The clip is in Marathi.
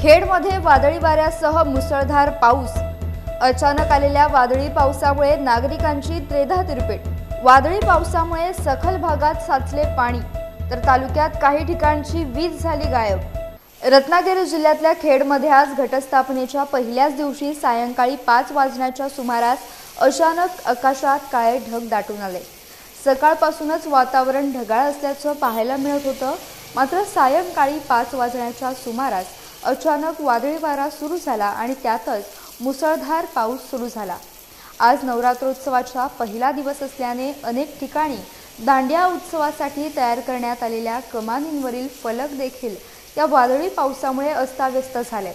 खेडमध्ये वादळी वाऱ्यासह मुसळधार पाऊस. अचानक आलेल्या वादळी पावसामुळे नागरिकांची त्रेधा तिरपेट वादळी पावसामुळे सखल भागात साचले पाणी. तर तालुक्यात काही ठिकाणची वीज झाली गायब. रत्नागिरी जिल्ह्यातल्या खेडमध्ये आज घटस्थापनेच्या पहिल्याच दिवशी सायंकाळी पाच वाजण्याच्या सुमारास अचानक आकाशात काळे ढग दाटून आले. सकाळपासूनच वातावरण ढगाळ असल्याचं पाहायला मिळत होतं. मात्र सायंकाळी पाच वाजण्याच्या सुमारास अचानक वादळी वारा सुरू झाला आणि त्यातच मुसळधार पाऊस सुरू झाला. आज नवरात्रोत्सवाचा पहिला दिवस असल्याने अनेक ठिकाणी दांड्या उत्सवासाठी तयार करण्यात आलेल्या कमानींवरील फलक देखील त्या वादळी पावसामुळे अस्ताव्यस्त झाले.